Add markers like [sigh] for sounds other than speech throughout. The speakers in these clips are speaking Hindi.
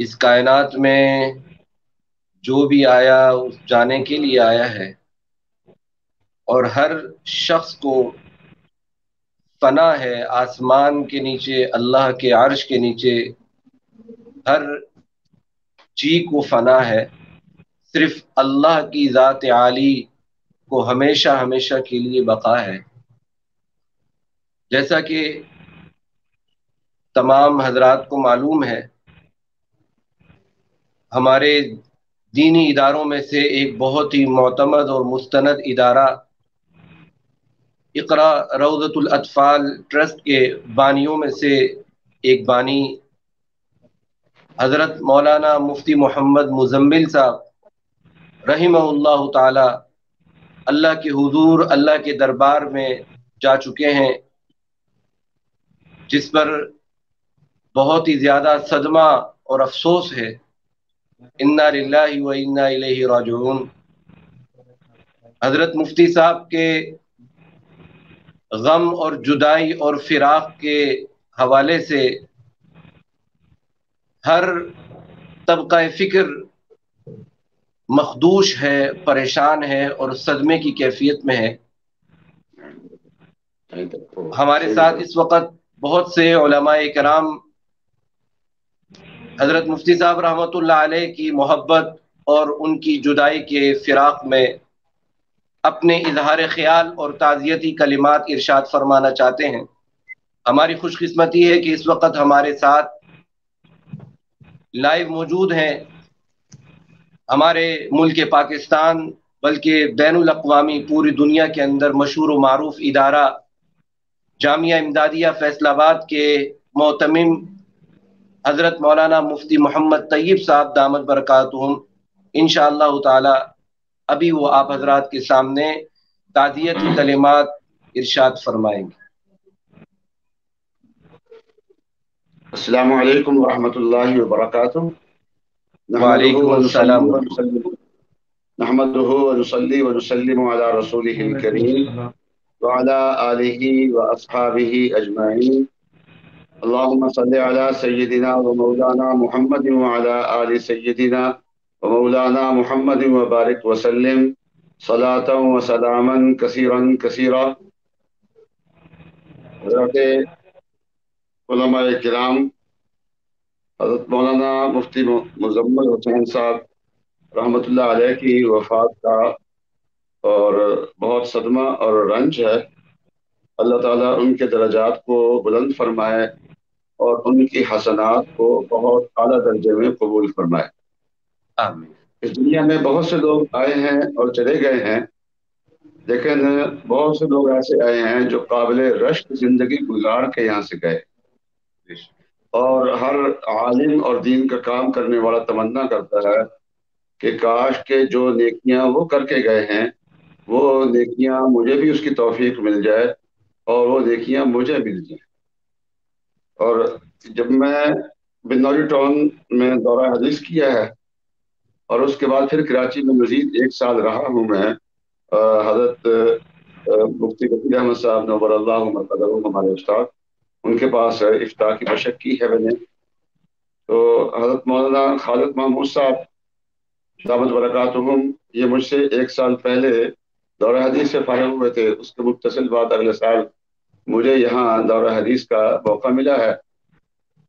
इस कायनात में जो भी आया, उस जाने के लिए आया है। और हर शख्स को फना है आसमान के नीचे, अल्लाह के अर्श के नीचे। हर जी को फना है। सिर्फ़ अल्लाह की ज़ात आली को हमेशा हमेशा के लिए बका है। जैसा कि तमाम हजरात को मालूम है हमारे दीनी इदारों में से एक बहुत ही मोतमद और मुस्तनद इदारा इकरा रौदतुल अतफाल ट्रस्ट के बानियों में से एक बानी, हज़रत मौलाना मुफ्ती मोहम्मद मुजम्मिल साहब रही ताला, अल्लाह के हुजूर, अल्लाह के दरबार में जा चुके हैं, जिस पर बहुत ही ज़्यादा सदमा और अफसोस है। इन्ना लिल्लाहि व इन्ना राजिऊन। हज़रत मुफ्ती साहब के गम और जुदाई और फिराक के हवाले से हर तबका फ़िक्र मखदूश है, परेशान है और सदमे की कैफियत में है। हमारे साथ इस वक्त बहुत से कराम हज़रत मुफ्ती साहब रहमत की मोहब्बत और उनकी जुदाई के फिराक में अपने इजहार ख्याल और ताज़ियती कलिमात इरशाद फरमाना चाहते हैं। हमारी खुशकिस्मती है कि इस वक्त हमारे साथ लाइव मौजूद हैं हमारे मुल्क पाकिस्तान, बल्कि बैन अवी पूरी दुनिया के अंदर मशहूर मरूफ इदारा जामिया इमदादिया फैसलाबाद के मोतम हज़रत मौलाना मुफ्ती मोहम्मद तय्यब साहब दामद बरकत इन ताला अभी वो आप हजरात के सामने तादियत कलिमात इरशाद फरमाएँगे। अस्सलाम वालेकुम वरहमतुल्लाहि व बरकातुहू वालेकुम अस्सलाम नहमदुहु व नुसल्ली व नुसल्लिमु अला रसूलिहिल करीम। व अला आलिहि व अस्हाबिहि अजमाइन। अल्लाहुम्मा सल्लि अला सय्यिदिना व मौलाना मुहम्मद व अला आलि सय्यिदिना मौलाना मोहम्मद वबारक वसलम सलात वसलामन कसीरन कसीरा हज़रत कराम हज़रत मौलाना मुफ्ती मुजम्मल हुसैन साहब रहमत अलैह की वफ़ात का और बहुत सदमा और रंज है। अल्लाह ताला उनके दर्जात को बुलंद फरमाए। और उनकी हसनात को बहुत अला दर्जे में कबूल फरमाए। इस दुनिया में बहुत से लोग आए हैं और चले गए हैं लेकिन बहुत से लोग ऐसे आए हैं जो काबिल रश्क ज़िंदगी गुजार के यहाँ से गए। और हर आलिम और दीन का काम करने वाला तमन्ना करता है कि काश के जो नेकियाँ वो करके गए हैं वो नेकियाँ मुझे भी उसकी तौफीक मिल जाए और वो नेकियाँ मुझे मिल जाए। और जब मैं बिन्नौरी टाउन में दौरा हदीस किया है, और उसके बाद फिर कराची में मजीद एक साल रहा हूँ मैं हज़रत मुफ्ती गफीर अहमद साहब नबर अल्लाह हमारे उस्ताद, उनके पास इफ्ता की मशक की है मैंने। तो हज़रत मौलाना खालिद महमूद साहब दामद बरकत ये मुझसे एक साल पहले दौरा हदीस से फारग हुए थे, उसके मुतसिल बाद अगले साल मुझे यहाँ दौरा हदीस का मौका मिला है।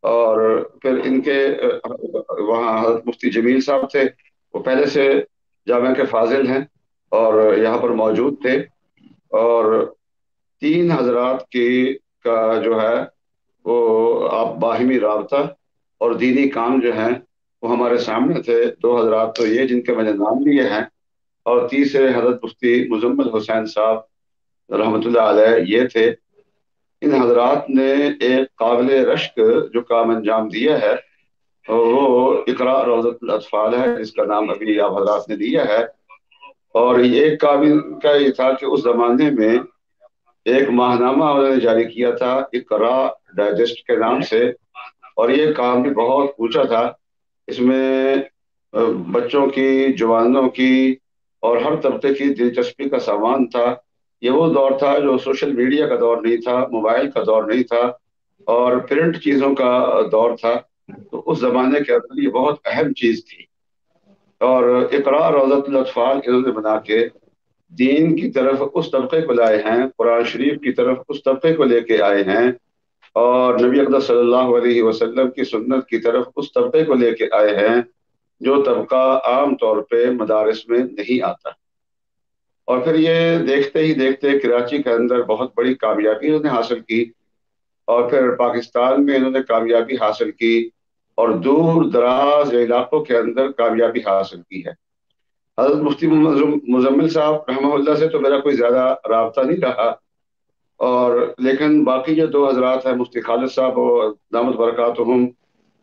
और फिर इनके, वहाँ हज़रत मुफ्ती जमील साहब थे, वो पहले से जामिया के फाजिल हैं और यहाँ पर मौजूद थे। और तीन हजरात की का जो है, वो आप बाहिमी रबता और दीनी काम जो है, वो हमारे सामने थे। दो हजरात तो ये जिनके मैंने नाम लिए हैं। और तीसरे हज़रत मुफ्ती मुजम्मल हुसैन साहब रहमत ये थे। इन हजरात ने एक काबिल रश्क जो काम अंजाम दिया है वो इकरा अतफाल है, जिसका नाम अभी आप हजरात ने दिया है। और ये काबिल का ये था कि उस जमाने में एक माहनामा उन्होंने जारी किया था, इकरा डाइजेस्ट के नाम से। और ये काम भी बहुत ऊँचा था। इसमें बच्चों की, जवानों की, और हर तबके की दिलचस्पी का सामान था। ये वो दौर था जो सोशल मीडिया का दौर नहीं था, मोबाइल का दौर नहीं था और प्रिंट चीज़ों का दौर था। तो उस जमाने के अंदर ये बहुत अहम चीज़ थी। और इकरा रोज़तफ़ाल इन्होंने बना के दीन की तरफ़ उस तबके को लाए हैं, कुरान शरीफ की तरफ़ उस तबके को लेके आए हैं और नबी अकदर सल्लल्लाहु अलैहि वसल्लम की सुन्नत की तरफ़ उस तबके को लेके आए हैं, जो तबका आम तौर पे मदारस में नहीं आता। और फिर ये देखते ही देखते कराची के अंदर बहुत बड़ी कामयाबी इन्होंने हासिल की और फिर पाकिस्तान में इन्होंने कामयाबी हासिल की और दूर दराज इलाकों के अंदर कामयाबी हासिल की है। हज़रत मुफ्ती मुजम्मिल साहब रहमल्ला से तो मेरा कोई ज़्यादा रबता नहीं रहा और लेकिन बाकी जो दो हजरात हैं, मुफ्ती खालिद साहब और दामद बरकत हम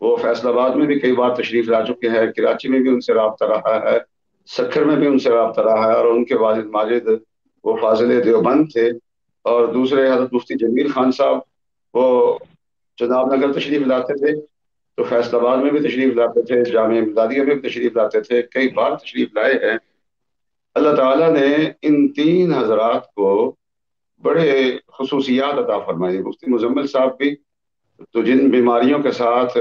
वो फैसलाबाद में भी कई बार तशरीफ़ ला चुके हैं, कराची में भी उनसे रबता रहा है। सखर में भी उनसे रबता रहा है और उनके वालिद माजिद, वो फाजिल देवबंद थे। और दूसरे हज़रत मुफ्ती जमील खान साहब, वो चुनाव नगर तशरीफ़ लाते थे तो फैसलाबाद में भी तशरीफ़ लाते थे जाम इमदादिया में भी तशरीफ़ लाते थे, कई बार तशरीफ़ लाए हैं। अल्लाह ताला ने इन तीन हजरात को बड़े खसूसियात अता फरमाई। मुफ्ती मुजम्मिल साहब भी तो जिन बीमारियों के साथ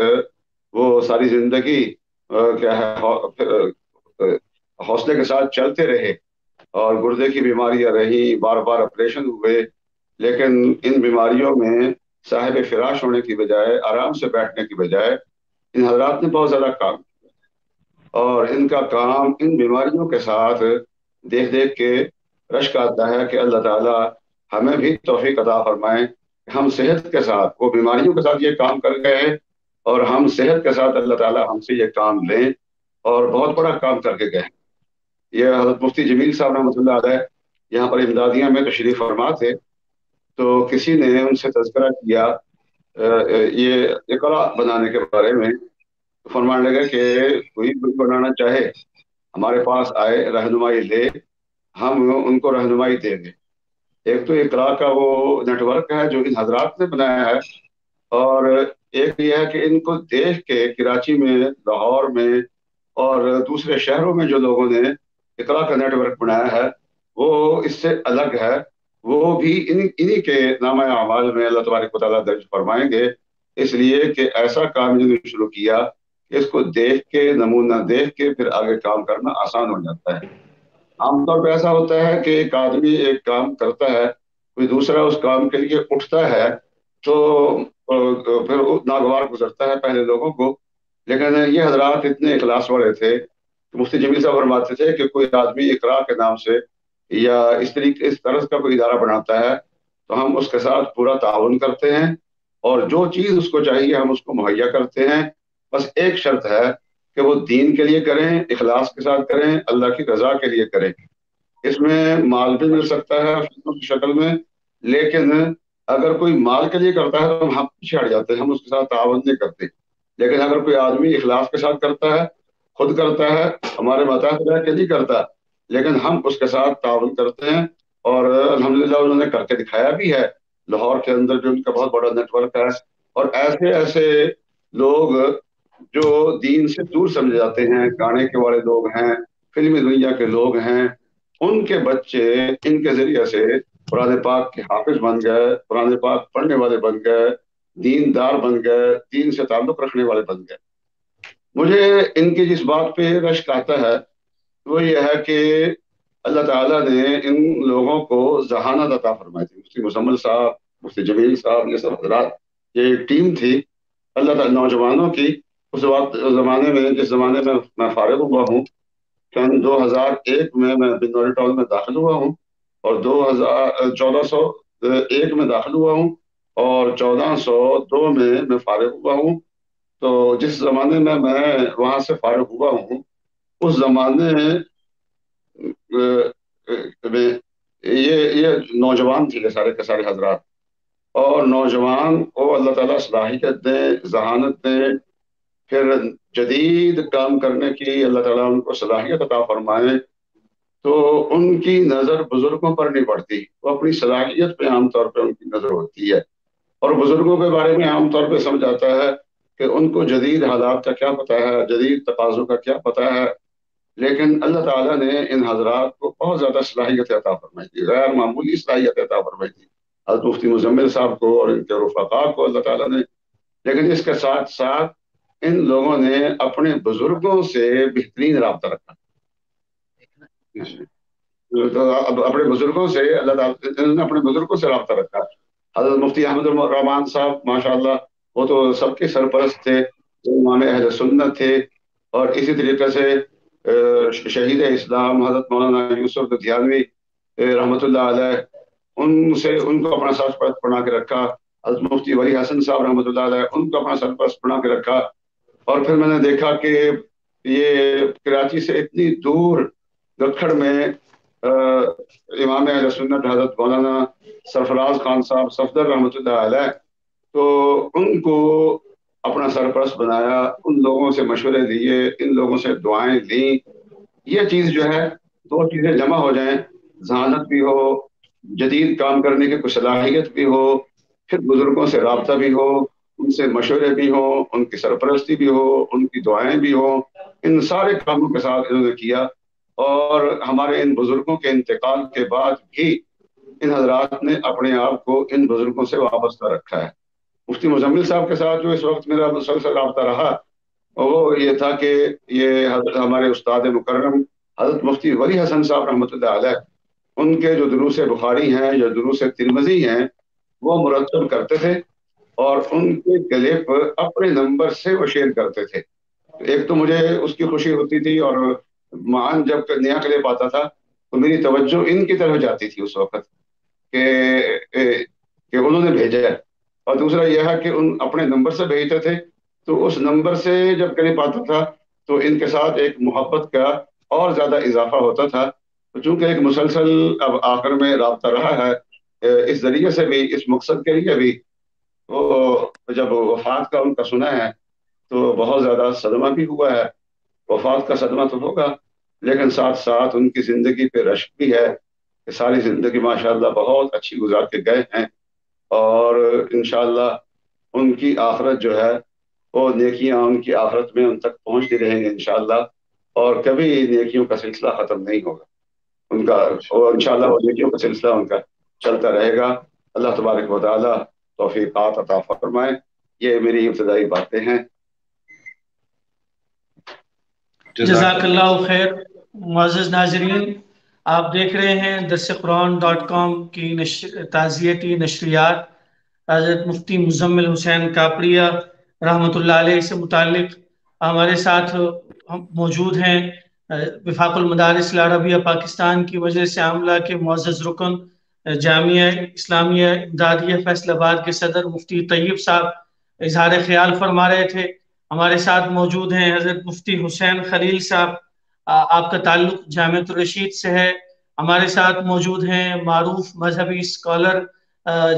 वो सारी ज़िंदगी क्या है हौसले के साथ चलते रहे और गुर्दे की बीमारियाँ रही बार बार ऑपरेशन हुए, लेकिन इन बीमारियों में साहिब फिराश होने की बजाय, आराम से बैठने की बजाय इन हजरात ने बहुत ज़्यादा काम किया। और इनका काम इन बीमारियों के साथ देख देख के रश्क आता है कि अल्लाह ताला हमें भी तोफ़ी अदा फरमाए हम सेहत के साथ, वो बीमारियों के साथ ये काम कर गए और हम सेहत के साथ अल्लाह ताला हमसे ये काम लें और बहुत बड़ा काम करके गए ये हज़रत मुफ्ती जमील साहब रहमत यहाँ पर इमदादिया में तो शरीफ फरमा थे। तो किसी ने उनसे तस्करा किया ये इकरा बनाने के बारे में तो फरमान लगा कि कोई कुछ बनाना चाहे, हमारे पास आए, रहनुमाई ले, हम उनको रहनुमाई देंगे। एक तो इकरा का वो नेटवर्क है जो इन हजरात ने बनाया है, और एक यह है कि इनको देख के कराची में, लाहौर में, और दूसरे शहरों में जो लोगों ने इकरा का नेटवर्क बनाया है, वो इससे अलग है। वो भी इन, इन्हीं के नाम अमाल में अल्लाह तबारक वाली दर्ज फरमाएँगे। इसलिए कि ऐसा काम इन्होंने शुरू किया, इसको देख के, नमूना देख के फिर आगे काम करना आसान हो जाता है। आमतौर पर ऐसा होता है कि एक आदमी एक काम करता है, कोई दूसरा उस काम के लिए उठता है तो फिर नागवार गुजरता है पहले लोगों को। लेकिन ये हजरात इतने इखलास वाले थे मुफ्ती जमील साहब फरमाते थे कि कोई आदमी इकरा के नाम से या इस तरीके, इस तरह का कोई इदारा बनाता है तो हम उसके साथ पूरा ताउन करते हैं और जो चीज़ उसको चाहिए हम उसको मुहैया करते हैं। बस एक शर्त है कि वो दीन के लिए करें, इखलास के साथ करें, अल्लाह की रजा के लिए करें। इसमें माल भी मिल सकता है की शक्ल में, लेकिन अगर कोई माल के लिए करता है तो हम पीछे हट जाते हैं, हम उसके साथ तावन नहीं करते। लेकिन अगर कोई आदमी इखलास के साथ करता है खुद करता है, हमारे माता पिता के लिए करता लेकिन हम उसके साथ ताउन करते हैं और अलहमदिल्ला उन्होंने करके दिखाया भी है। लाहौर के अंदर भी उनका बहुत बड़ा नेटवर्क है और ऐसे ऐसे लोग जो दीन से दूर समझे जाते हैं, गाने के वाले लोग हैं, फिल्मी दुनिया के लोग हैं, उनके बच्चे इनके ज़रिए से पुराने पाक के हाफिज बन गए, पुराने पाक पढ़ने वाले बन गए, दीनदार बन गए, दीन से ताल्लुक रखने वाले बन गए। मुझे इनकी जिस बात पे रश्क आता है, वो ये है कि अल्लाह ताला ने इन लोगों को जहानत अता फरमाई थी। मुफ्ती मुसम्मल साहब, मुफ्ती जमील साहब, ये सब हजरात, ये एक टीम थी। अल्लाह ताला नौजवानों की, उस वक्त ज़माने में, जिस ज़माने में मैं फारिग हुआ हूँ सन 2001 में मैं बिनौरी टाउन में दाखिल हुआ हूँ और दो हज़ार चौदह सौ एक में दाखिल हुआ हूँ और चौदह सौ दो में मैं फारिग हुआ हूँ। तो जिस जमाने में मैं वहाँ से फारिग हुआ हूँ, उस जमाने में ये ये नौजवान थे सारे के सारे हजरात। और नौजवान को अल्लाह ताला सलाहियत दे, जहानत दे, फिर जदीद काम करने की अल्लाह ताला उनको सलाहियत अता फरमाए तो उनकी नज़र बुज़ुर्गों पर नहीं पड़ती। वो अपनी सलाहियत पे आमतौर पर उनकी नज़र होती है। और बुज़ुर्गों के बारे में आमतौर पर समझ आता है कि उनको जदीद हालात का क्या पता है, जदीद तकाजों का क्या पता है। लेकिन अल्लाह ताला ने इन हजरात को बहुत ज़्यादा सलाहियत अता फरमाई थी, गैर मामूली सलाहियत अता फरमाई थी। हज़रत मुफ्ती मुजम्मिल साहब को और इनके रुफा को अल्लाह ताला ने। लेकिन इसके साथ साथ इन लोगों ने अपने बुज़ुर्गों से बेहतरीन रबता रखा। तो अपने बुज़ुर्गों से अल्लाह अपने बुज़ुर्गों से रबता रखा। हज़रत मुफ्ती अहमद रहमान साहब, माशाल्लाह वो तो सबके सरपरस्त थे इमाम अहल सुन्नत थे। और इसी तरीके से शहीद इस्लाम, हज़रत मौलाना यूसुफ ध्यानवी रहमत उनसे, उनको अपना सरपरस्त बना के रखा। हज़रत मुफ्ती वली हसन साहब रहमत उनको अपना सरपरस्त बना के रखा। और फिर मैंने देखा कि ये कराची से इतनी दूर दखड़ में इमाम सुन्नत, हज़रत मौलाना सरफराज खान साहब, सफदर रहमत तो उनको अपना सरपरस्त बनाया, उन लोगों से मशवरे दिए, इन लोगों से दुआएँ ली। ये चीज़ जो है, दो चीज़ें जमा हो जाएँ। जहानत भी हो, जदीद काम करने की कुछ सलाहियत भी हो, फिर बुज़ुर्गों से रबता भी हो, उनसे मशवरे भी हो, उनकी सरपरस्ती भी हो, उनकी दुआएँ भी हो। इन सारे कामों के साथ इन्होंने किया और हमारे इन बुज़ुर्गों के इंतकाल के बाद भी इन हजरात ने अपने आप को इन बुज़ुर्गों से वाबस्ता रखा है। मुफ्ती मुजम्मिल साहब के साथ जो इस वक्त मेरा मुसलसल रबता रहा, वो ये था कि ये हमारे उस्ताद मुकर्रम, हज़रत मुफ्ती वली हसन साहब रहमत उनके जो दुरूस बुखारी हैं या दुरूस तिरमजी हैं, वो मुरतब करते थे और उनके क्लिप अपने नंबर से वो शेयर करते थे। एक तो मुझे उसकी खुशी होती थी और मान जब नया क्लिप आता था तो मेरी तवज्जो इनकी तरफ़ जाती थी उस वक्त कि उन्होंने भेजा है। और दूसरा यह है कि उन अपने नंबर से भेजते थे तो उस नंबर से जब क्लिप आता था तो इनके साथ एक मोहब्बत का और ज़्यादा इजाफा होता था। तो चूँकि एक मुसलसल अब आखिर में रबता रहा है, इस ज़रिए से भी, इस मकसद के लिए भी तो जब वफात का उनका सुना है तो बहुत ज़्यादा सदमा भी हुआ है। वफात का सदमा तो होगा, लेकिन साथ साथ उनकी ज़िंदगी पे रश भी है कि सारी ज़िंदगी माशाल्लाह बहुत अच्छी गुजार के गए हैं। और इनशाला उनकी आखरत जो है, वो नेकियाँ उनकी आखरत में उन तक पहुँचती रहेंगे इनशाला और कभी नेकियों का सिलसिला खत्म नहीं होगा। उनका, और इनशाला वो नेकियों का सिलसिला उनका चलता रहेगा। अल्लाह तबारक वाली तोफ़ीक़ात अता फरमाए। ये मेरी इब्तदाई बातें हैं। जजाकल्ला खैर मुआज़ नाजरीन। आप देख रहे हैं दरस कुरान डॉट कॉम की ताज़ियती नशरियात। हज़रत मुफ्ती मुजम्मिल हुसैन कापड़िया रहमत से मुतक हमारे साथ मौजूद हैं। विफाकुलमदारस लारबिया पाकिस्तान की वजह से आमला के मुआज़ रुकन जामिया इस्लामिया इमदादिया फैसलाबाद के सदर मुफ्ती तैयब साहब इजहार ख्याल फरमा रहे थे। हमारे साथ मौजूद हैं हज़रत मुफ्ती हुसैन खलील साहब। आपका ताल्लुक जामियत रशीद से है। हमारे साथ मौजूद हैं मारूफ मजहबी स्कॉलर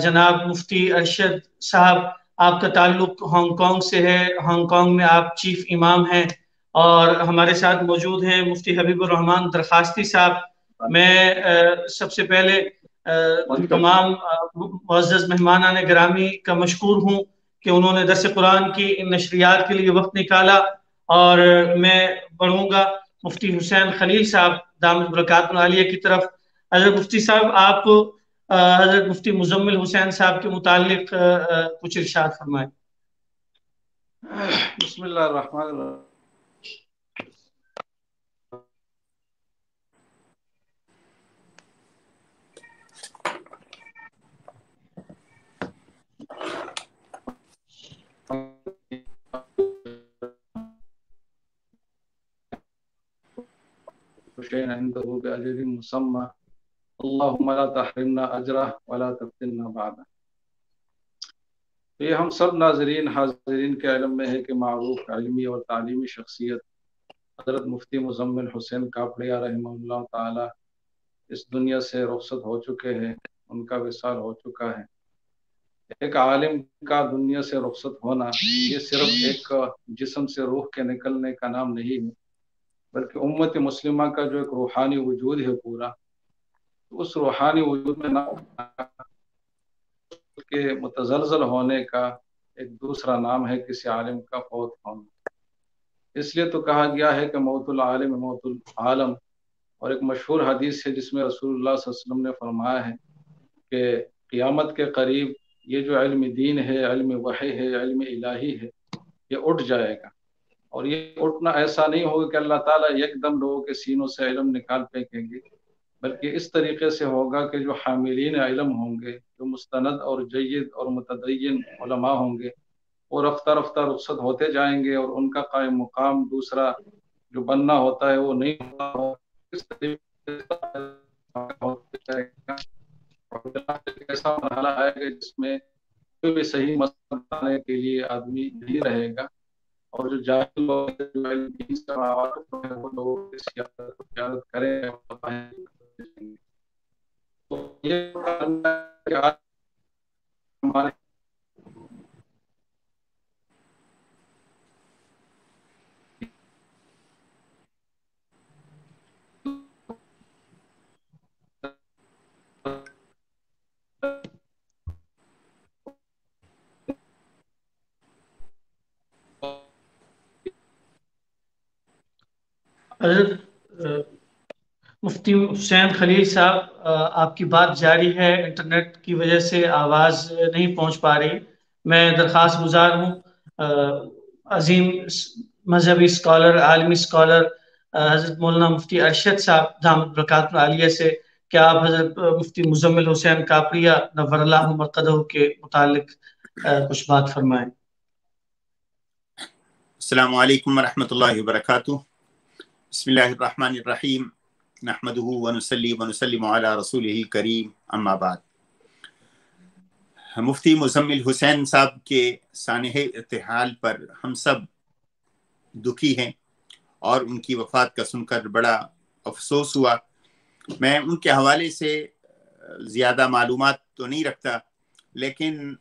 जनाब मुफ्ती अरशद साहब। आपका ताल्लुक हांगकांग से है। हांगकांग में आप चीफ इमाम हैं और हमारे साथ मौजूद हैं मुफ्ती हबीबुर रहमान दरखास्ती साहब। मैं सबसे पहले तमाम मुआज़ मेहमान ग्रामी का मशहूर हूँ कि उन्होंने दरस कुरान की इन नशरियात के लिए वक्त निकाला और मैं बढ़ूँगा। मुफ्ती हुसैन खलील साहब दामद बरकत की तरफ़। हज़रत मुफ्ती साहब, आप हज़रत मुफ्ती मुजम्मिल हुसैन साहब के मुतालिक कुछ इर्शाद फरमाए। बसमिल्लाम शैन इंदहु बिअजरिन मुसम्मा अल्लाहुम्मा ला तहरिमना अजरा वला तफ्तिना बादा ये हम सब नाजरीन हाजरीन के इलम में है कि मरूफ इलमी और तालीमी शख्सियत हज़रत मुफ्ती मुजम्मिल हुसैन कापड़िया रहमल्ला ताला इस दुनिया से रुखसत हो चुके हैं उनका विसाल हो चुका है एक आलिम का दुनिया से रुखसत होना ये सिर्फ़ एक जिसम से रूह के निकलने का नाम नहीं है बल्कि उम्मत मुस्लिमा का जो एक रूहानी वजूद है पूरा तो उस रूहानी वजूद में ना के मुतजलजल होने का एक दूसरा नाम है किसी आलिम का फौत होना। इसलिए तो कहा गया है कि मौतुल आलिम मौतुल आलम, और एक मशहूर हदीस है जिसमें रसूलुल्लाह वसल्लम ने फरमाया है कि क़ियामत के करीब ये जो इल्म दीन है, इल्म वही है, इल्म इलाही है, ये उठ जाएगा। और ये उठना ऐसा नहीं होगा कि अल्लाह ताला एकदम लोगों के सीनों से इल्म निकाल फेंकेंगे, बल्कि इस तरीके से होगा कि जो हामिलीन इल्म होंगे, जो मुस्तनद और जयद और मुतदयन होंगे, वो रफ्ता रफ्ता रुखसत होते जाएँगे और उनका कायम मुकाम दूसरा जो बनना होता है वो नहीं ऐसा मरहला आएगा जिसमें कोई भी सही मसला बनाने के लिए आदमी नहीं रहेगा। और जो जाहिल लोग जो वो करें तो ये हमारे मुफ्ती हुसैन खलील साहब आपकी बात जारी है, इंटरनेट की वजह से आवाज़ नहीं पहुँच पा रही। मैं दरख्वास्त गुजार हूँ अजीम मजहबी स्कॉलर, आलमी स्कॉलर हज़रत मौलाना मुफ्ती अरशद साहब दाम बरकत आलिया से क्या आप हज़रत मुफ्ती मुजम्मिल हुसैन कापरिया नवरल्ला मरकद के मुतालिक कुछ बात फरमाएँ। अस्सलाम वालेकुम रहमतुल्लाहि व बरकातुहू बसमीम वनसलम रसूल करीम अम्माबाद मुफ्ती मुजम्मिल हुसैन साहब के सानह इतिहाल पर हम सब दुखी हैं और उनकी वफ़ात का सुनकर बड़ा अफसोस हुआ। मैं उनके हवाले से ज़्यादा मालूम तो नहीं रखता, लेकिन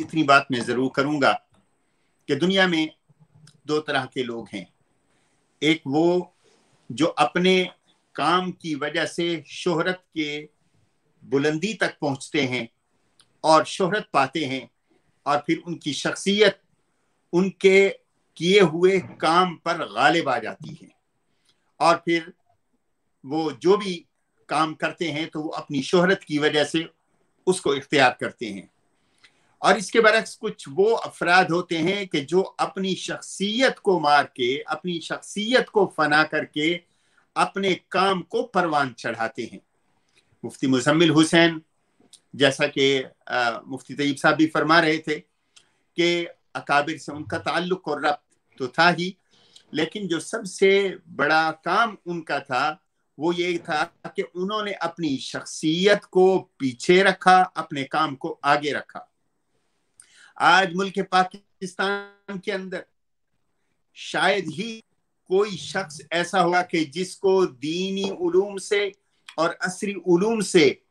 इतनी बात मैं ज़रूर करूँगा कि दुनिया में दो तरह के लोग हैं। एक वो जो अपने काम की वजह से शोहरत के बुलंदी तक पहुँचते हैं और शोहरत पाते हैं और फिर उनकी शख्सियत उनके किए हुए काम पर गालिब आ जाती है। और फिर वो जो भी काम करते हैं तो वो अपनी शोहरत की वजह से उसको इख्तियार करते हैं। और इसके बरक्स कुछ वो अफराद होते हैं कि जो अपनी शख्सियत को मार के, अपनी शख्सियत को फना करके अपने काम को परवान चढ़ाते हैं। मुफ्ती मुजम्मिल हुसैन, जैसा कि मुफ्ती तयब साहब भी फरमा रहे थे कि अकाबिर से उनका ताल्लुक और रब्त तो था ही, लेकिन जो सबसे बड़ा काम उनका था, वो ये था कि उन्होंने अपनी शख्सियत को पीछे रखा, अपने काम को आगे रखा। आज मुल्क पाकिस्तान के अंदर, शायद ही कोई शख्स ऐसा होगा कि जिसको दीनी उलूम से और असरी उलूम से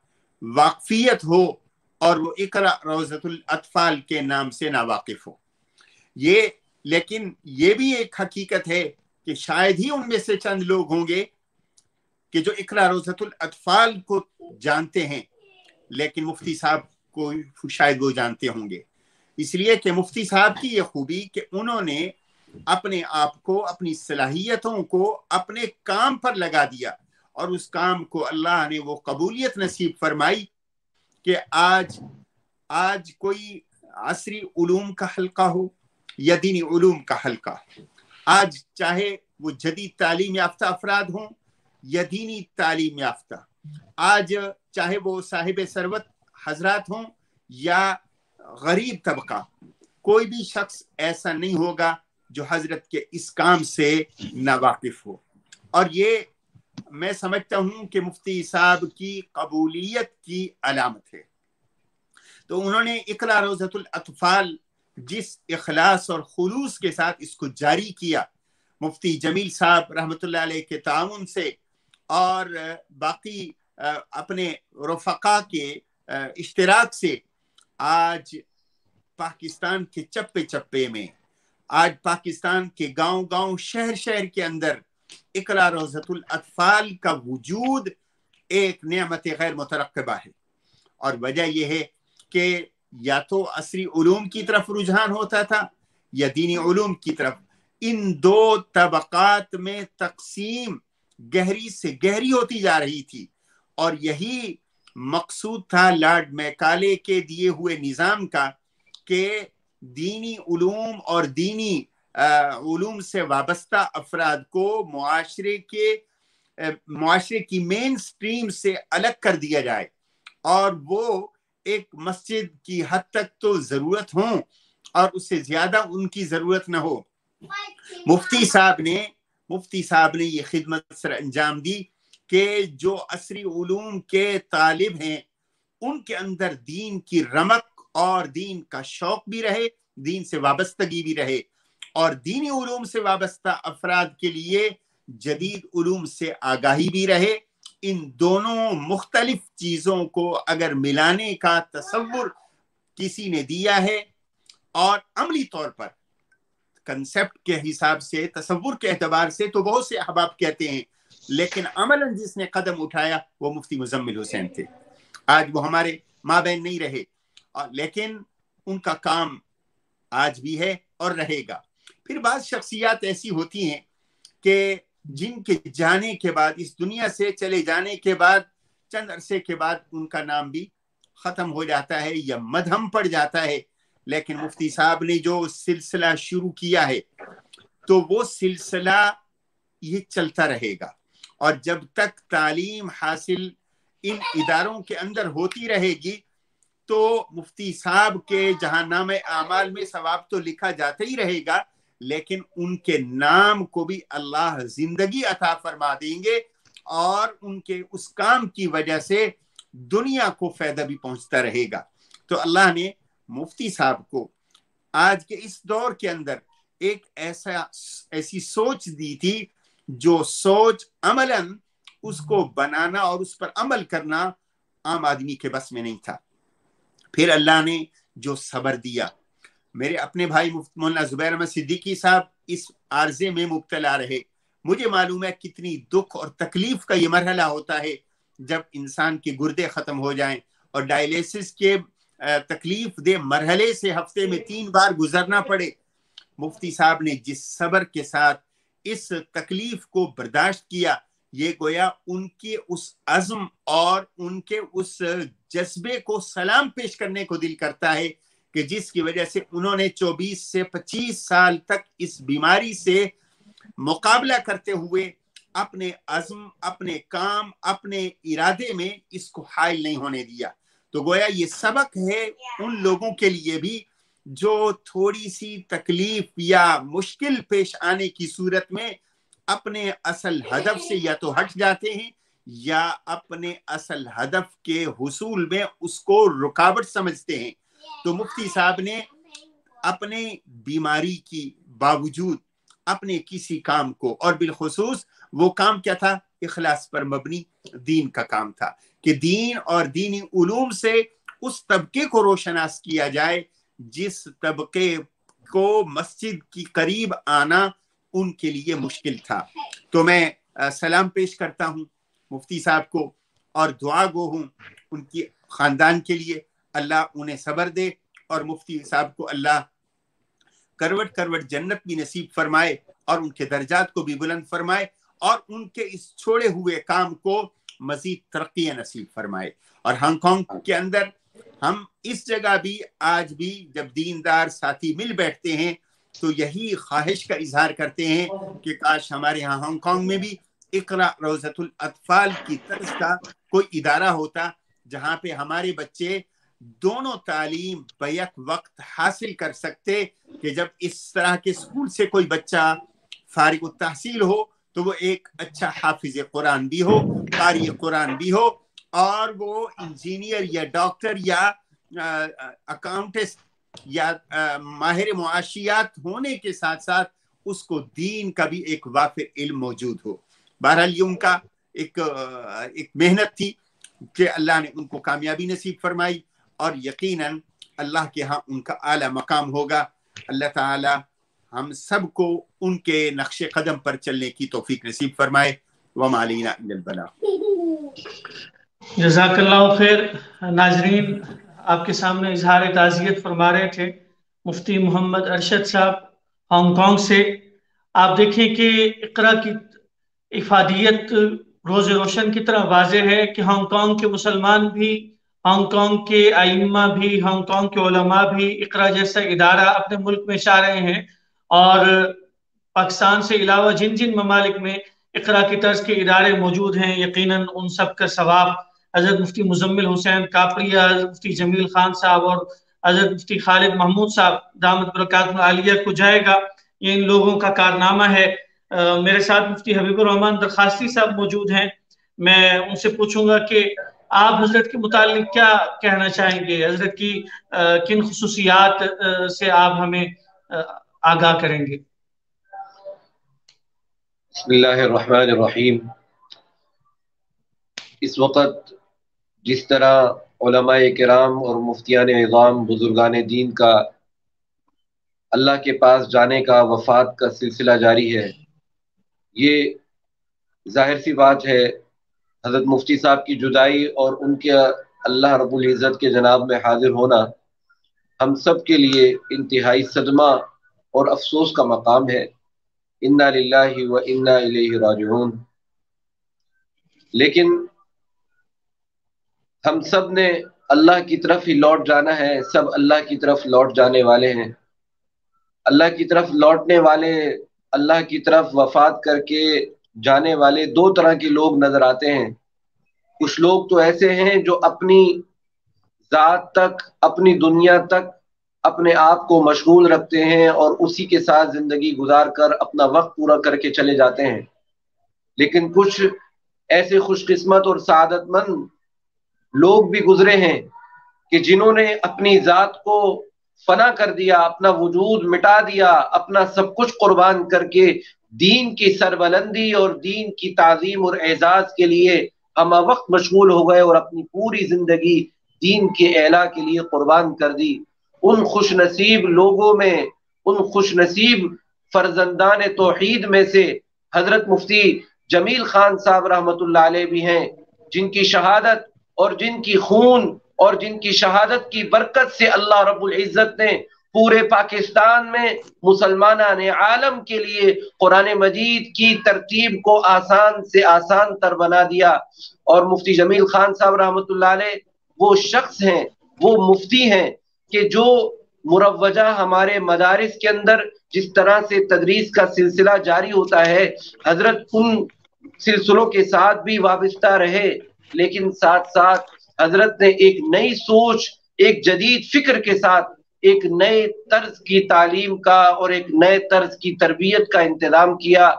वाकफियत हो और वो इकरा रोजतुल अतफाल के नाम से ना वाकिफ हो। ये, लेकिन ये भी एक हकीकत है कि शायद ही उनमें से चंद लोग होंगे कि जो इकरा रोजतुल अतफाल को जानते हैं, लेकिन मुफ्ती साहब को शायद वो जानते होंगे। इसलिए कि मुफ्ती साहब की ये खूबी कि उन्होंने अपने आप को, अपनी सलाहियतों को अपने काम पर लगा दिया और उस काम को अल्लाह ने वो कबूलियत नसीब फरमाई कि आज आज कोई असरी उलूम का हल्का हो या दीनी उलूम का हल्का। आज चाहे वो जदीद तालीम याफ्ता अफराद हों या दीनी तालीम याफ्ता, आज चाहे वो साहिब सरवत हजरात हों या गरीब तबका। कोई भी शख्स ऐसा नहीं होगा जो हज़रत के इस काम से नावाकिफ हो। और ये मैं समझता हूँ कि मुफ्ती साहब की कबूलियत की अलामत है। तो उन्होंने इकला रोजतुल अतफाल जिस इखलास और खुलूस के साथ इसको जारी किया, मुफ्ती जमील साहब रहमत के ताउन से, और बाकी अपने रफ़ा के इश्तराक से आज पाकिस्तान के चप्पे चप्पे में, आज पाकिस्तान के गाँव गाँव शहर शहर के अंदर इकरा रोजतुल अतफाल का वजूद एक नियमत गैर मुतरकबा है। और वजह यह है कि या तो असरी उलूम की तरफ़ रुझान होता था, या दीनी उलूम की तरफ़। इन दो तबकात में तकसीम गहरी से गहरी होती जा रही थी। और यही मकसूद था लॉर्ड मैकाले के दिए हुए निज़ाम का कि दीनी उलूम और दीनी उलूम से वाबस्ता अफराद को मुआशरे के मुआशरे की मेन स्ट्रीम से अलग कर दिया जाए। और वो एक मस्जिद की हद तक तो ज़रूरत हो और उससे ज़्यादा उनकी ज़रूरत ना हो। मुफ्ती साहब ने, मुफ्ती साहब ने ये खिदमत सर अंजाम दी कि जो असरी उलूम के तालिब हैं, उनके अंदर दीन की रमक और दीन का शौक भी रहे, दीन से वाबस्तगी भी रहे। और दीनी उलूम से वाबस्ता अफराद के लिए जदीद उलूम से आगाही भी रहे। इन दोनों मुख्तलिफ़ चीज़ों को अगर मिलाने का तस्वुर किसी ने दिया है, और अमली तौर पर कंसेप्ट के हिसाब से तस्वुर के एतबार से तो बहुत से अहबाब कहते हैं लेकिन अमलन जिसने कदम उठाया, वो मुफ्ती मुजम्मिल हुसैन थे। आज वो हमारे माँ बहन नहीं रहे, और लेकिन उनका काम आज भी है और रहेगा। फिर बाद शख्सियात ऐसी होती हैं कि जिनके जाने के बाद, इस दुनिया से चले जाने के बाद, चंद अरसे के बाद उनका नाम भी खत्म हो जाता है या मधम पड़ जाता है। लेकिन मुफ्ती साहब ने जो सिलसिला शुरू किया है तो वो सिलसिला ये चलता रहेगा। और जब तक तालीम हासिल इन इदारों के अंदर होती रहेगी तो मुफ्ती साहब के जहाँ नाम आमाल में सवाब तो लिखा जाता ही रहेगा, लेकिन उनके नाम को भी अल्लाह ज़िंदगी अता फरमा देंगे और उनके उस काम की वजह से दुनिया को फ़ायदा भी पहुँचता रहेगा। तो अल्लाह ने मुफ्ती साहब को आज के इस दौर के अंदर एक ऐसा, ऐसी सोच दी थी जो सोच अमलन, उसको बनाना और उस पर अमल करना आम आदमी के बस में नहीं था। फिर अल्लाह ने जो सबर दिया, मेरे अपने भाई मौलाना जुबैर अहमद सिद्दीकी साहब इस आर्जे में मुबतला रहे। मुझे मालूम है कितनी दुख और तकलीफ़ का ये मरहला होता है जब इंसान के गुर्दे खत्म हो जाएँ और डायलिसिस के तकलीफ़ दे मरहले से हफ़्ते में तीन बार गुजरना पड़े। मुफ्ती साहब ने जिस सबर के साथ इस तकलीफ़ को बर्दाश्त किया ये गोया उनके उस अज़म और उनके उस जज्बे को सलाम पेश करने को दिल करता है कि जिसकी वजह से उन्होंने 24 से 25 साल तक इस बीमारी से मुकाबला करते हुए अपने अज़म अपने काम अपने इरादे में इसको हायल नहीं होने दिया। तो गोया ये सबक है उन लोगों के लिए भी जो थोड़ी सी तकलीफ़ या मुश्किल पेश आने की सूरत में अपने असल हदफ से या तो हट जाते हैं या अपने असल हदफ के हुसूल में उसको रुकावट समझते हैं। तो मुफ्ती साहब ने अपने बीमारी की बावजूद अपने किसी काम को और बिलखसूस वो काम क्या था? इखलास पर मबनी दीन का काम था कि दीन और दीनी उलूम से उस तबके को रोशनास किया जाए जिस तबके को मस्जिद की करीब आना उनके लिए मुश्किल था। तो मैं सलाम पेश करता हूँ मुफ्ती साहब को और दुआ गो हूँ उनकी खानदान के लिए। अल्लाह उन्हें सबर दे और मुफ्ती साहब को अल्लाह करवट करवट जन्नत भी नसीब फरमाए और उनके दर्जात को भी बुलंद फरमाए और उनके इस छोड़े हुए काम को मजीद तरक्की नसीब फरमाए। और हांगकांग के अंदर हम इस जगह भी आज भी जब दीनदार साथी मिल बैठते हैं तो यही ख्वाहिश का इजहार करते हैं कि काश हमारे यहाँ हांगकांग में भी इकरा रोजतुल अतफाल की तर्ज का कोई इदारा होता, जहाँ पे हमारे बच्चे दोनों तालीम बैक वक्त हासिल कर सकते कि जब इस तरह के स्कूल से कोई बच्चा फारिग तहसील हो तो वो एक अच्छा हाफिज कुरान भी हो, कारी कुरान भी हो और वो इंजीनियर या डॉक्टर या अकाउंटेंट या माहिर मुआशियात होने के साथ साथ उसको दीन का भी एक वाफिर इल्म मौजूद हो। बहरहाल ये उनका एक एक मेहनत थी कि अल्लाह ने उनको कामयाबी नसीब फरमाई और यकीनन अल्लाह के यहाँ उनका आला मकाम होगा। अल्लाह ताला हम सबको उनके नक्शे कदम पर चलने की तोफीक नसीब फरमाए। वमालीना बला। [laughs] जजाकल्ला खैर। नाजरीन, आपके सामने इजहार ताज़ियत फरमा रहे थे मुफ्ती मोहम्मद अरशद साहब हांगकांग से। आप देखें कि इकरा की इफादियत रोज रोशन की तरह वाज है कि हांगकांग के मुसलमान भी, हांगकांग के आइम्मा भी, हांगकांग के ओलमा भी इकरा जैसा इदारा अपने मुल्क में चाह रहे हैं और पाकिस्तान से अलावा जिन जिन ममालिक में इकरा की तर्ज के इदारे मौजूद हैं, यकीनन उन सब का सवाब हज़रत मुफ्ती मुजम्मिल हुसैन कापरिया मुफ्ती जमील खान साहब और हज़रत मुफ्ती खालिद महमूद साहब दामद बरकत आलिया को जाएगा। ये इन लोगों का कारनामा है। आ, मेरे साथ मुफ्ती हबीबुर रहमान दरखास्ती साहब मौजूद हैं। मैं उनसे पूछूँगा कि आप हज़रत के मुतालिक क्या कहना चाहेंगे? हज़रत की आ, किन खसूसियात से आप हमें आगाह करेंगे? इस वक्त जिस तरह कराम और मुफ्तियान निज़ाम, बुजुर्गान दीन का, अल्लाह के पास जाने का, वफात का सिलसिला जारी है। ये ज़ाहिर सी बात है, हज़रत मुफ्ती साहब की जुदाई और उनके अल्लाह रब्बुल इज़्ज़त के जनाब में हाजिर होना हम सब के लिए इंतहाई सदमा और अफसोस का मकाम है। इन्ना लिल्लाहि व इन्ना लेकिन हम सबने अल्लाह की तरफ़ ही लौट जाना है, सब अल्लाह की तरफ़ लौट जाने वाले हैं। अल्लाह की तरफ़ लौटने वाले, अल्लाह की तरफ़ वफात करके जाने वाले दो तरह के लोग नज़र आते हैं। कुछ लोग तो ऐसे हैं जो अपनी जात तक, अपनी दुनिया तक, अपने आप को मशगूल रखते हैं और उसी के साथ ज़िंदगी गुजार कर अपना वक्त पूरा करके चले जाते हैं। लेकिन कुछ ऐसे खुशकिस्मत और सादतमंद लोग भी गुजरे हैं कि जिन्होंने अपनी जात को फना कर दिया, अपना वजूद मिटा दिया, अपना सब कुछ कुर्बान करके दीन की सरबलंदी और दीन की ताजीम और एजाज के लिए हम वक्त मशगूल हो गए और अपनी पूरी ज़िंदगी दीन के एला के लिए कुर्बान कर दी। उन खुश नसीब लोगों में, उन खुश नसीब फर्जंदान तोहीद में से हज़रत मुफ्ती जमील खान साहब रहमत भी हैं, जिनकी शहादत और जिनकी खून और जिनकी शहादत की बरकत से अल्लाह रब्बुल इज़्ज़त ने पूरे पाकिस्तान में मुसलमान आलम के लिए कुरान मजीद की तरतीब को आसान से आसान तर बना दिया। और मुफ्ती जमील खान साहब रहमत वो शख्स हैं, वो मुफ्ती हैं कि जो मुरवजा हमारे मदारिस के अंदर जिस तरह से तदरीस का सिलसिला जारी होता है, हज़रत उन सिलसिलों के साथ भी वाबस्ता रहे। लेकिन साथ साथ हज़रत ने एक नई सोच, एक जदीद फ़िक्र के साथ एक नए तर्ज की तालीम का और एक नए तर्ज की तरबियत का इंतज़ाम किया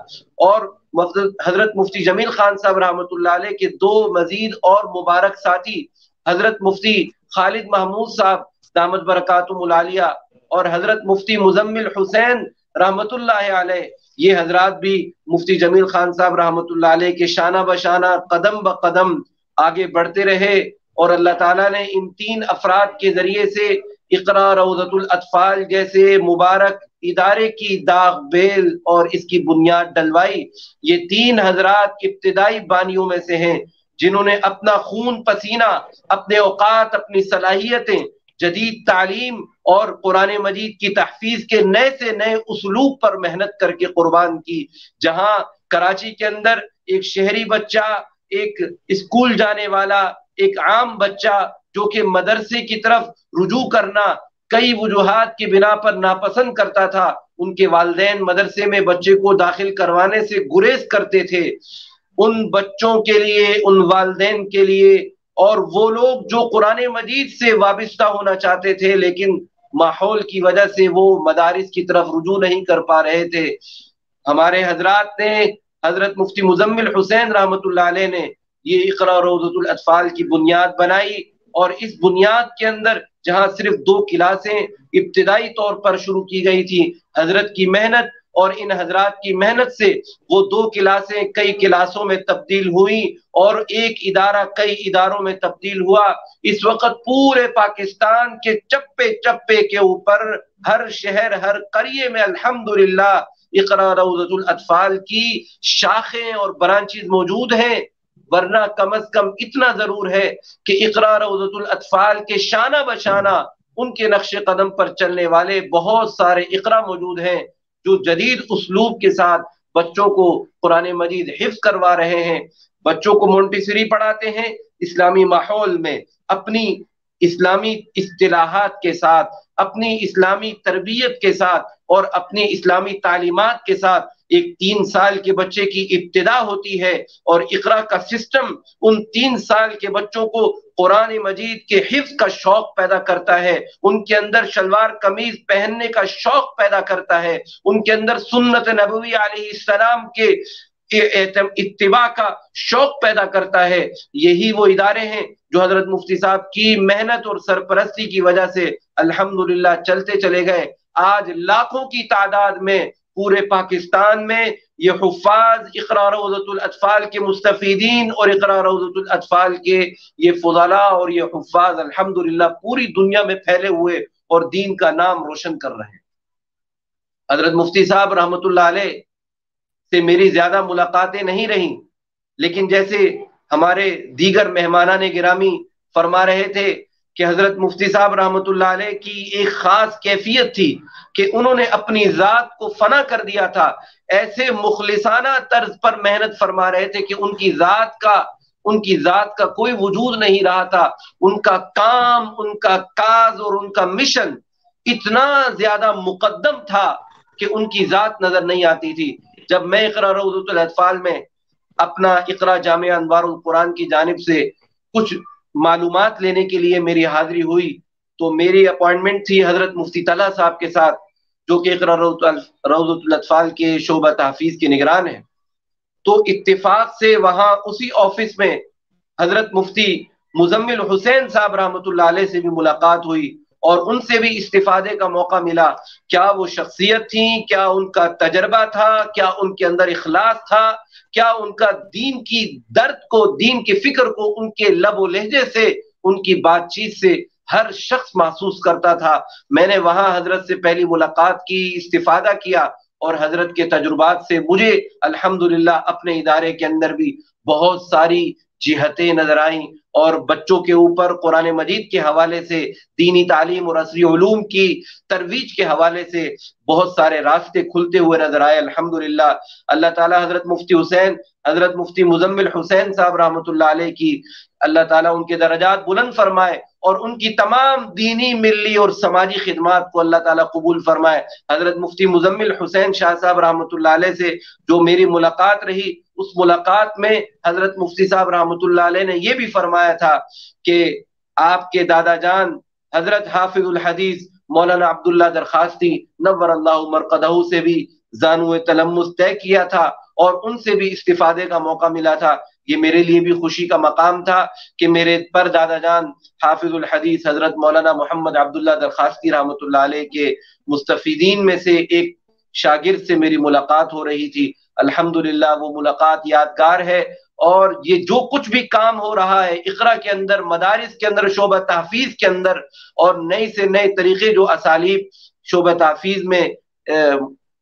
और हज़रत मुफ्ती जमील खान साहब रहमत के दो मजीद और मुबारक साथी, हज़रत मुफ्ती खालिद महमूद साहब, दामद बरकतुमलिया और हज़रत मुफ्ती मुजम्मिल हुसैन रहमत ये हजरात भी मुफ्ती जमील खान साहब रहमत के शाना बशाना कदम ब कदम आगे बढ़ते रहे और अल्लाह ताला ने इन तीन अफराद के ज़रिए से इकरा रउजतुल अतफाल जैसे मुबारक इदारे की दाग बेल और इसकी बुनियाद डलवाई। ये तीन हजरात इब्तदाई बानियों में से हैं, जिन्होंने अपना खून पसीना, अपने औकात, अपनी सलाहियतें, जदीद तालीम और कुरान मजीद की तहफीज के नए से नए उसलूब पर मेहनत करके कुर्बान की, जहाँ कराची के अंदर एक शहरी बच्चा एक स्कूल जाने वाला, एक आम बच्चा जो कि मदरसे की तरफ़ रुजू करना, कई वजूहत की बिना पर नापसंद करता था, उनके वालदेन मदरसे में बच्चे को दाखिल करवाने से गुरेज करते थे। उन बच्चों के लिए, उन वालदेन के लिए, और वो लोग जो कुरान मजीद से वाबस्ता होना चाहते थे, लेकिन माहौल की वजह से वो मदारिस की तरफ़ रुजू नहीं कर पा रहे थे। हमारे हजरात ने हज़रत मुफ्ती मुजम्मिल हुसैन रहमत ने ये इकरा रोजतुल अतफाल की बुनियाद बनाई और इस बुनियाद के अंदर जहाँ सिर्फ़ दो क्लासें इब्तदाई तौर पर शुरू की गई थी, हज़रत की मेहनत और इन हजरात की मेहनत से वो दो क्लासें कई क्लासों में तब्दील हुई और एक इदारा कई इदारों में तब्दील हुआ। इस वक्त पूरे पाकिस्तान के चप्पे चप्पे के ऊपर हर शहर, हर करिए में अल्हम्दुलिल्लाह इकरा अतफाल की शाखें और ब्रांचेज मौजूद हैं, वरना कम अज कम इतना ज़रूर है कि इकरा अतफाल के शाना बशाना उनके नक्श कदम पर चलने वाले बहुत सारे इकरा मौजूद हैं, जो जदीद उसलूब के साथ बच्चों को कुरान मजीद हिफ्ज करवा रहे हैं। बच्चों को मोन्टिसरी पढ़ाते हैं, इस्लामी माहौल में अपनी इस्लामी इस्तेलाहात के साथ अपनी इस्लामी तरबियत के साथ और अपनी इस्लामी तालीमत के साथ एक तीन साल के बच्चे की इब्तदा होती है और इकरा का सिस्टम उन तीन साल के बच्चों को कुरान मजीद के हिफ्ज का शौक पैदा करता है। उनके अंदर शलवार कमीज पहनने का शौक पैदा करता है। उनके अंदर सुन्नत नबवी सलाम के इतवा का शौक पैदा करता है। यही वो इदारे हैं जो हज़रत मुफ्ती साहब की मेहनत और सरपरस्ती की वजह से अल्हम्दुलिल्लाह, चलते चले गए। आज लाखों की तादाद में, पूरे पाकिस्तान में, ये हुफाज इकरार अतफाल के मुस्तफ़ीदीन और इकरार अतफाल के ये फजला और ये हुफाज, अल्हम्दुलिल्लाह, पूरी दुनिया में फैले हुए और दीन का नाम रोशन कर रहे हैं। हज़रत मुफ्ती साहब रहमत से मेरी ज़्यादा मुलाकातें नहीं रही, लेकिन जैसे हमारे दीगर मेहमाना ने गिरामी फरमा रहे थे कि हज़रत मुफ्ती साहब रहमत की एक खास कैफियत थी कि उन्होंने अपनी जात को फना कर दिया था। ऐसे मुखलिसाना तर्ज पर मेहनत फरमा रहे थे कि उनकी जात का, उनकी जात का कोई वजूद नहीं रहा था। उनका काम, उनका काज और उनका मिशन इतना ज़्यादा मुकदम था कि उनकी जात नज़र नहीं आती थी। जब मैं इकरा में अपना इकरा जाम अनवार कुरान की जानब से कुछ मालूम लेने के लिए मेरी हाजिरी हुई तो मेरी अपॉइंटमेंट थी हज़रत मुफ्ती तला साहब के साथ, जो कि रौजतफाल के शोबा तहफीज के निगरान है। तो इत्तेफाक से वहाँ उसी ऑफ़िस में हज़रत मुफ्ती मुजम्मिल हुसैन साहब रहमत से भी मुलाकात हुई और उनसे भी इस्तीफादे का मौका मिला, क्या वो शख्सियत थी, क्या उनका तजर्बा था, क्या उनके अंदर इखलास था क्या उनका दीन की दर्द को, दीन की फ़िक्र को उनके लब लहजे से, उनकी बातचीत से हर शख्स महसूस करता था। मैंने वहाँ हज़रत से पहली मुलाकात की, इस्तीफादा किया और हज़रत के तजुर्बात से मुझे, अल्हम्दुलिल्लाह, अपने इदारे के अंदर भी बहुत सारी जिहतें नज़र आई। और बच्चों के ऊपर कुरान मजीद के हवाले से दीनी तालीम और असरी की तरवीज के हवाले से बहुत सारे रास्ते खुलते हुए नज़र आए। अल्हम्दुलिल्लाह। अल्लाह ताला हज़रत मुफ्ती हुसैन, हज़रत मुफ्ती मुजम्मिल हुसैन साहब रहमत की अल्लाह ताला उनके दर्जात बुलंद फरमाए और उनकी तमाम दीनी मिली और समाजी खिदमत को अल्लाह ताला कबूल फरमाए। हज़रत मुफ्ती मुजम्मिल हुसैन शाह साहब रहमत से जो मेरी मुलाकात रही उस मुलाकात में हज़रत मुफ्ती साहब रहमत ने यह भी फरमाया था कि आपके दादा जान हज़रत हाफिजुल हदीस मौलाना अब्दुल्ला दरखास्ती नवर अल्लाह से भी जानू तलमुस तय किया था और उनसे भी इस्तीफादे का मौका मिला था। ये मेरे लिए भी खुशी का मकाम था कि मेरे पर दादा जान हाफिजुल हदीस हज़रत मौलाना मोहम्मद अब्दुल्ला दरखास्ती रहमत के मुस्तफ़ीदीन में से एक शागिर्द से मेरी मुलाकात हो रही थी। अल्हम्दुलिल्लाह, वो मुलाकात यादगार है। और ये जो कुछ भी काम हो रहा है, इकरा के अंदर, मदारिस के अंदर, शोबा तहफीज के अंदर, और नए से नए तरीके जो असालीब शोबा तहफीज में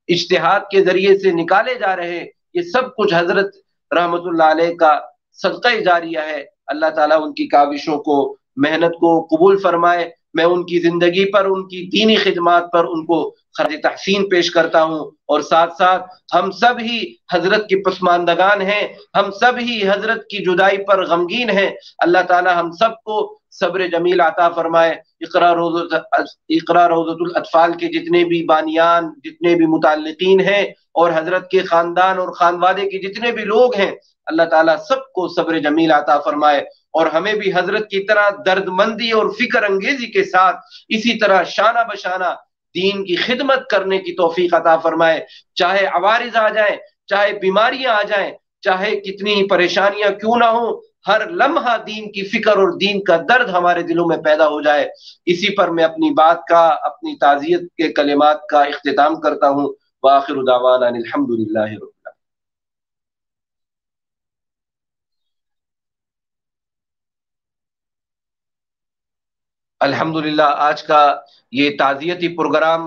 इश्तहाद के ज़रिए से निकाले जा रहे हैं, ये सब कुछ हज़रत रहमत का सदका जारिया है। अल्लाह ताला उनकी काविशों को, मेहनत को कबूल फरमाए। मैं उनकी ज़िंदगी पर, उनकी दीनी खिदमत पर उनको खराज तहसीन पेश करता हूँ। और साथ साथ हम सब ही हज़रत के पसमानदगान हैं। हम सब ही हज़रत की जुदाई पर गमगीन हैं। अल्लाह ताला हम सबको सब्र जमील आता फरमाए। इकरा रोज इकरा अतफाल के जितने भी बानियान, जितने भी मुतलकिन हैं और हज़रत के खानदान और खानवादे के जितने भी लोग हैं अल्लाह ताला सबको सब्र जमील आता फरमाए और हमें भी हज़रत की तरह दर्दमंदी और फ़िक्र अंगेजी के साथ इसी तरह शाना बशाना दीन की खिदमत करने की तोफीक अता फरमाए। चाहे अवारिज आ जाए, चाहे बीमारियाँ आ जाए, चाहे कितनी ही परेशानियाँ क्यों ना हो, हर लम्हा दीन की फ़िक्र और दीन का दर्द हमारे दिलों में पैदा हो जाए। इसी पर मैं अपनी बात का, अपनी ताजियत के कलेमात का अख्ताम करता हूँ। वाखिर दावाना अल्हम्दुलिल्लाहि रब्बिल अल्हम्दुलिल्लाह, आज का ये ताज़ियती प्रोग्राम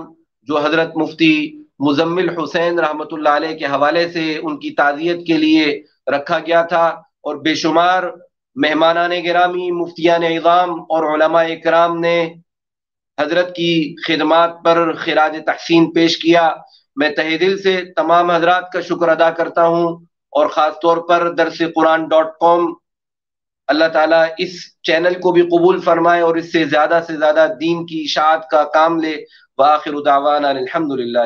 जो हज़रत मुफ्ती मुजम्मिल हुसैन रहमतुल्लाह के हवाले से उनकी ताज़ियत के लिए रखा गया था और बेशुमार मेहमान गिरामी, मुफ्तियान इज़ाम और कराम ने हज़रत की खिदमत पर खराज तहसीन पेश किया। मैं तहे दिल से तमाम हजरात का शुक्र अदा करता हूँ और ख़ास तौर पर दरस कुरान डॉट कॉम अल्लाह ताला इस चैनल को भी कबूल फरमाए और इससे ज़्यादा से ज़्यादा दीन की इशात का काम ले। वाखिर दावाना अलहमदिल्ला